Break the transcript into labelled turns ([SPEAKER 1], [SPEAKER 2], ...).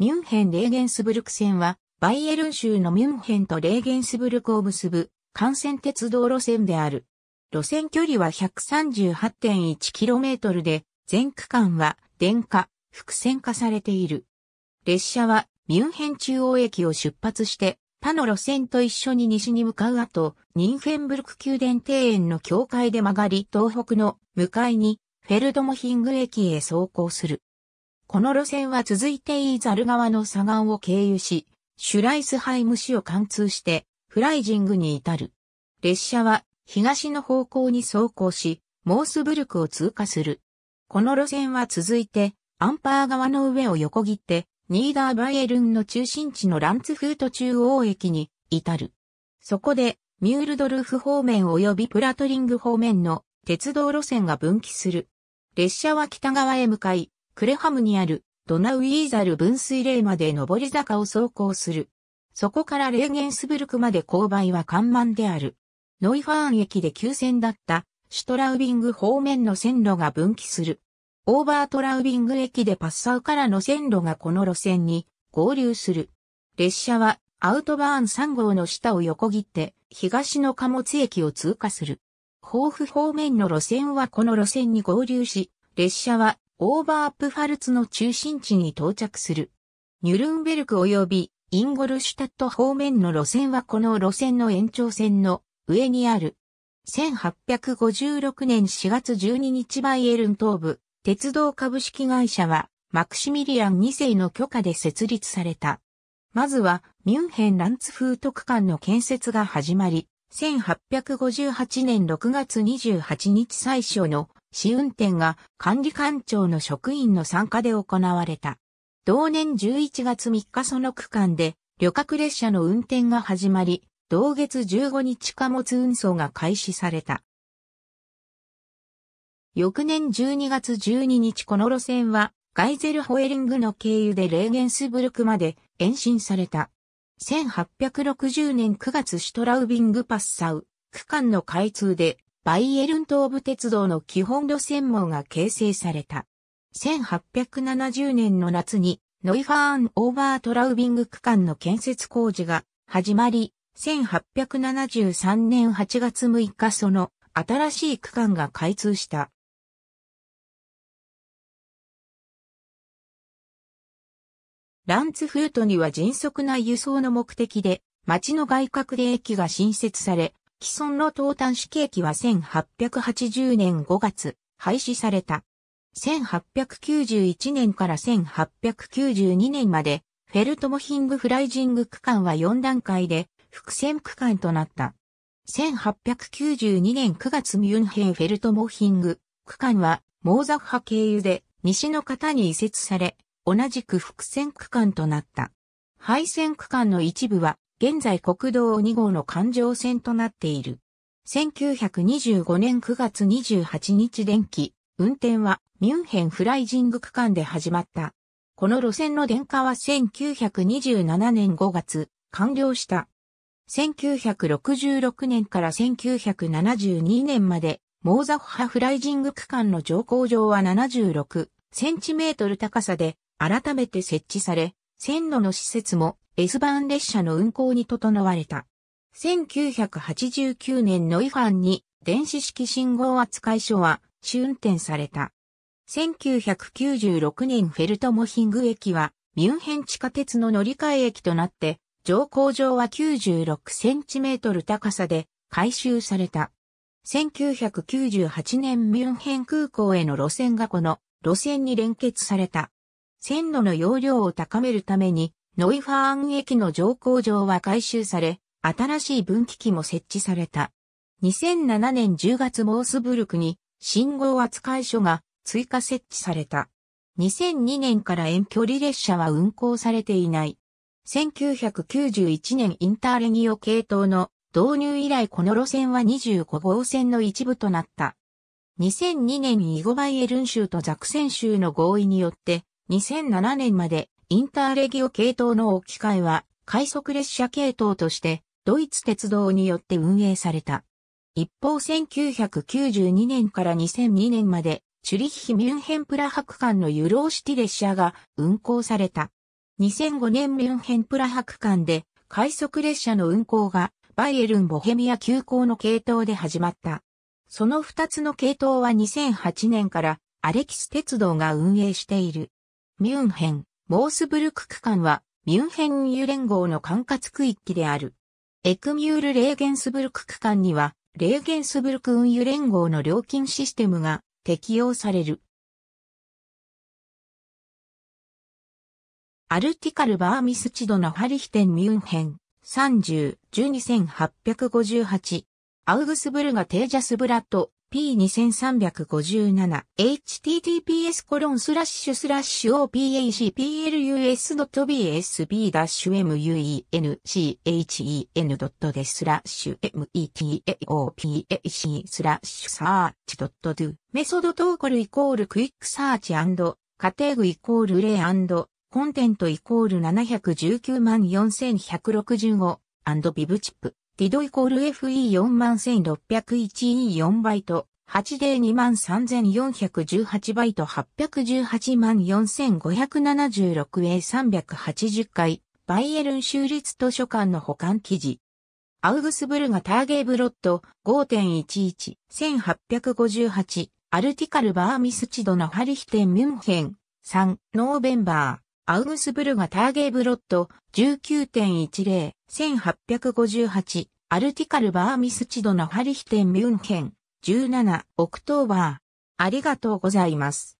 [SPEAKER 1] ミュンヘン・レーゲンスブルク線は、バイエルン州のミュンヘンとレーゲンスブルクを結ぶ幹線鉄道路線である。路線距離は 138.1km で、全区間は電化、複線化されている。列車はミュンヘン中央駅を出発して、他の路線と一緒に西に向かう後、ニンフェンブルク宮殿庭園の境界で曲がり東北の向かいにフェルドモヒング駅へ走行する。この路線は続いてイーザル川の左岸を経由し、シュライスハイム市を貫通してフライジングに至る。列車は東の方向に走行し、モースブルクを通過する。この路線は続いてアンパー川の上を横切ってニーダーバイエルンの中心地のランツフート中央駅に至る。そこで、ミュールドルフ方面及びプラトリング方面の鉄道路線が分岐する。列車は北側へ向かい、クレハムにあるドナウィーザル分水嶺まで上り坂を走行する。そこからレーゲンスブルクまで勾配は緩慢である。ノイファーン駅で急線だったシュトラウビング方面の線路が分岐する。オーバートラウビング駅でパッサウからの線路がこの路線に合流する。列車はアウトバーン3号の下を横切って東の貨物駅を通過する。ホーフ方面の路線はこの路線に合流し、列車はオーバーアップファルツの中心地に到着する。ニュルンベルク及びインゴルシュタット方面の路線はこの路線の延長線の上にある。1856年4月12日バイエルン東部、鉄道株式会社は、マクシミリアン2世の許可で設立された。まずは、ミュンヘンランツフート区間の建設が始まり、1858年6月28日最初の試運転が管理官庁の職員の参加で行われた。同年11月3日その区間で旅客列車の運転が始まり、同月15日貨物運送が開始された。翌年12月12日この路線はガイゼルホエリングの経由でレーゲンスブルクまで延伸された。1860年9月シュトラウビングパッサウ区間の開通でバイエルン東部鉄道の基本路線網が形成された。1870年の夏にノイファーンオーバートラウビング区間の建設工事が始まり、1873年8月6日その新しい区間が開通した。ランツフートには迅速な輸送の目的で、町の外郭で駅が新設され、既存の東端式駅は1880年5月、廃止された。1891年から1892年まで、フェルトモヒングフライジング区間は4段階で、複線区間となった。1892年9月ミュンヘンフェルトモヒング区間は、モーザッハ経由で西の方に移設され、同じく複線区間となった。廃線区間の一部は、現在国道2号の環状線となっている。1925年9月28日電気、運転はミュンヘンフライジング区間で始まった。この路線の電化は1927年5月、完了した。1966年から1972年まで、モーザッハフライジング区間の乗降場は76センチメートル高さで、改めて設置され、線路の施設も S 版列車の運行に整われた。1989年ノイファンに電子式信号扱い所は試運転された。1996年フェルトモヒング駅はミュンヘン地下鉄の乗り換え駅となって乗降場は96センチメートル高さで改修された。1998年ミュンヘン空港への路線がこの路線に連結された。線路の容量を高めるために、ノイファーン駅の乗降場は改修され、新しい分岐器も設置された。2007年10月モースブルクに信号扱い所が追加設置された。2002年から遠距離列車は運行されていない。1991年インターレギオ系統の導入以来この路線は25号線の一部となった。2002年イゴバイエルン州とザクセン州の合意によって2007年までインターレギオ系統の置き換えは快速列車系統としてドイツ鉄道によって運営された。一方1992年から2002年までチュリッヒ・ミュンヘンプラハ区間のユローシティ列車が運行された。2005年ミュンヘンプラハ区間で快速列車の運行がバイエルンボヘミア急行の系統で始まった。その2つの系統は2008年からアレキス鉄道が運営している。ミュンヘン、モースブルク区間はミュンヘン運輸連合の管轄区域である。エクミュール・レーゲンスブルク区間には、レーゲンスブルク運輸連合の料金システムが適用される。アルティカル・バーミスチドのハリヒテン・ミュンヘン、30、12858。アウグスブルガ・テージャス・ブラッド、P2357 https コロンスラッシュスラッシュ opacplus.bsbun.chen.de スラッシュ metaopac スラッシュサーチ .do メソドトーコルイコールクイックサーチ家庭具イコールレコンテントイコール719万4165ビブチップディドイコール FE41601E4 バイト、8D23418 バイト 8184576A380 回、バイエルン州立図書館の保管記事。アウグスブルガターゲーブロット5.11、1858、アルティカルバーミスチドのハリヒテンミュンヘン、3、ノーベンバー。アウグスブルガターゲーブロット19.10、1858、アルティカルバーミスチドのハリヒテンミュンヘン、17、オクトーバー。ありがとうございます。